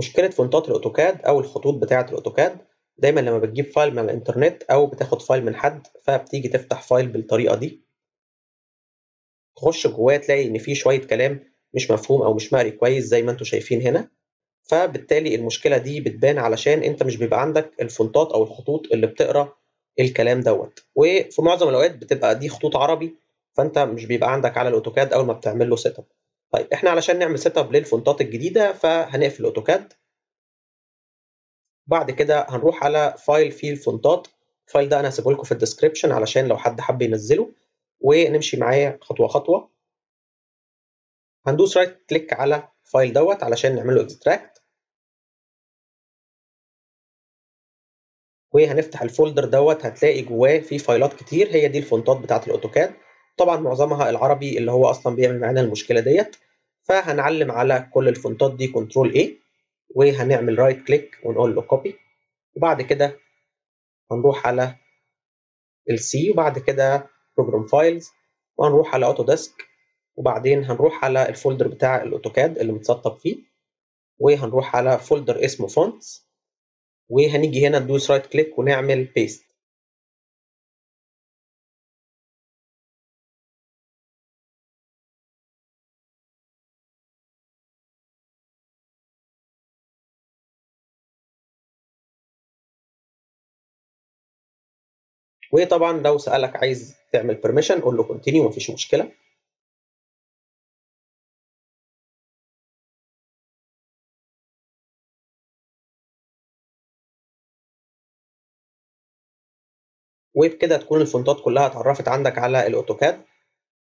مشكلة font ات الأوتوكاد أو الخطوط بتاعة الأوتوكاد دايما لما بتجيب file من الإنترنت أو بتاخد file من حد فبتيجي تفتح file بالطريقة دي. تخش جواه تلاقي إن فيه شوية كلام مش مفهوم أو مش مقري كويس زي ما أنتوا شايفين هنا. فبالتالي المشكلة دي بتبان علشان أنت مش بيبقى عندك ال font ات أو الخطوط اللي بتقرأ الكلام دوت. وفي معظم الأوقات بتبقى دي خطوط عربي فأنت مش بيبقى عندك على الأوتوكاد أول ما بتعمل له setup طيب إحنا علشان نعمل setup لل font ات الجديدة فهنقفل الاوتوكاد بعد كده هنروح على file فيه ال font ات. ال file ده أنا هسيبه لكم في ال description علشان لو حد حب ينزله. ونمشي معاه خطوة خطوة. هندوس right click على ال file دوت علشان نعمل له extract وهنفتح ال folder دوت هتلاقي جواه فيه file ات كتير. هي دي ال font ات بتاعت الاوتوكاد طبعا معظمها العربي اللي هو أصلا بيعمل معانا المشكلة ديت. فهنعلم على كل ال font ات دي control A وهنعمل right click ونقول له copy وبعد كده هنروح على ال C وبعد كده Program Files وهنروح على اوتوديسك وبعدين هنروح على ال folder بتاع الاوتوكاد اللي متسطب فيه وهنروح على folder اسمه Fonts وهنيجي هنا ندوس right click ونعمل paste وطبعا لو سألك عايز تعمل permission قول له continue مفيش مشكلة. وبكده تكون ال font ات كلها اتعرفت عندك على الأوتوكاد.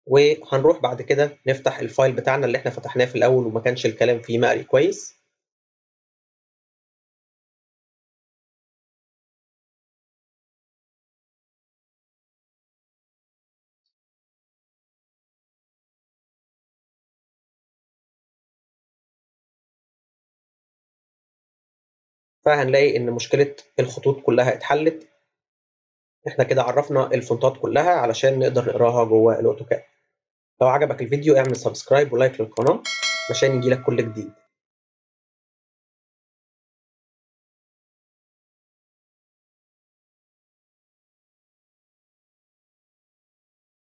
وهنروح بعد كده نفتح ال file بتاعنا اللي إحنا فتحناه في الأول وما كانش الكلام فيه مقري كويس. فهنلاقي إن مشكلة الخطوط كلها اتحلت. إحنا كده عرفنا ال font ات كلها علشان نقدر نقراها جوه الأوتوكاد. لو عجبك الفيديو اعمل subscribe و like للقناة عشان يجيلك كل جديد.